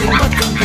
Come on, come.